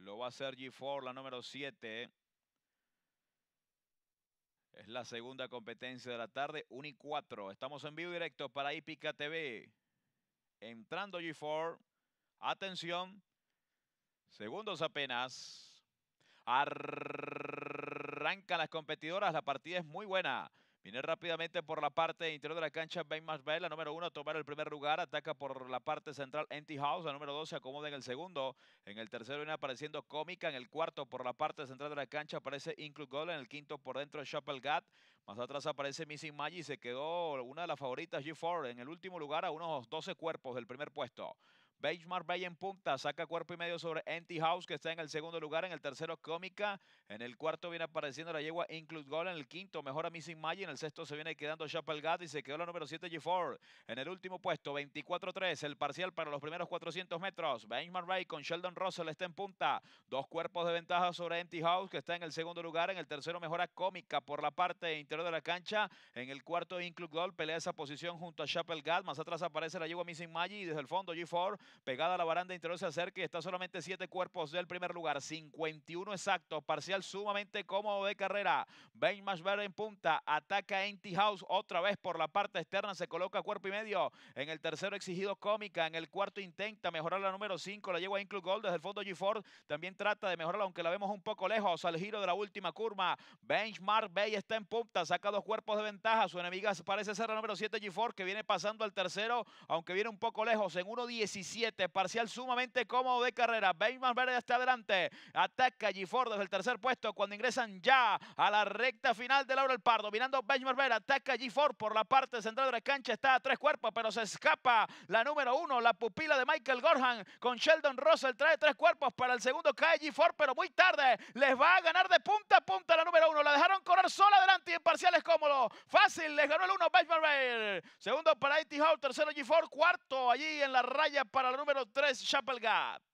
Lo va a hacer G4, la número 7. Es la segunda competencia de la tarde, 1 y 4. Estamos en vivo directo para Ipica TV. Entrando G4. Atención. Segundos apenas. Arrancan las competidoras. La partida es muy buena. Viene rápidamente por la parte interior de la cancha Ben Masbel, la número uno a tomar el primer lugar, ataca por la parte central Empty House, la número dos se acomoda en el segundo, en el tercero viene apareciendo Cómica, en el cuarto por la parte central de la cancha aparece Include Goal, en el quinto por dentro Shuffle Gat, más atrás aparece Missing Maggie, se quedó una de las favoritas G4 en el último lugar a unos 12 cuerpos del primer puesto. Benchmark Bay en punta, saca cuerpo y medio sobre Empty House, que está en el segundo lugar. En el tercero, Cómica. En el cuarto viene apareciendo la yegua Include Goal. En el quinto, mejora Missing Magic. En el sexto se viene quedando Chapel Gat y se quedó la número 7 G4. En el último puesto, 24-3, el parcial para los primeros 400 metros. Benchmark Bay con Sheldon Russell está en punta. Dos cuerpos de ventaja sobre Empty House, que está en el segundo lugar. En el tercero, mejora Cómica por la parte interior de la cancha. En el cuarto, Include Goal pelea esa posición junto a Chapel Gat. Más atrás aparece la yegua Missing Magic y desde el fondo G4 pegada a la baranda interior se acerca y está solamente siete cuerpos del primer lugar, 51 exacto, parcial sumamente cómodo de carrera. Ben Mashber en punta, ataca Empty House otra vez por la parte externa, se coloca cuerpo y medio. En el tercero exigido cómica, en el cuarto intenta mejorar la número 5, la lleva a Include Gold desde el fondo G4, también trata de mejorarla aunque la vemos un poco lejos al giro de la última curva. Benchmark Bay está en punta, saca dos cuerpos de ventaja, su enemiga parece ser la número 7 G4 que viene pasando al tercero, aunque viene un poco lejos en 1.17, parcial sumamente cómodo de carrera. Bateman Verde está adelante. Ataca G4 desde el tercer puesto cuando ingresan ya a la recta final de Laura El Pardo. Dominando Bateman Verde. Ataca G4 por la parte central de la cancha. Está a tres cuerpos, pero se escapa la número uno, la pupila de Michael Gorham con Sheldon Russell. Trae tres cuerpos para el segundo. Cae G4, pero muy tarde. Les va a ganar de punta a punta la número uno. La dejaron correr sola adelante y en parciales cómodo. Fácil, les ganó el uno Bateman Verde. Segundo para House, tercero G4, cuarto allí en la raya para número 3 Chapel Gap.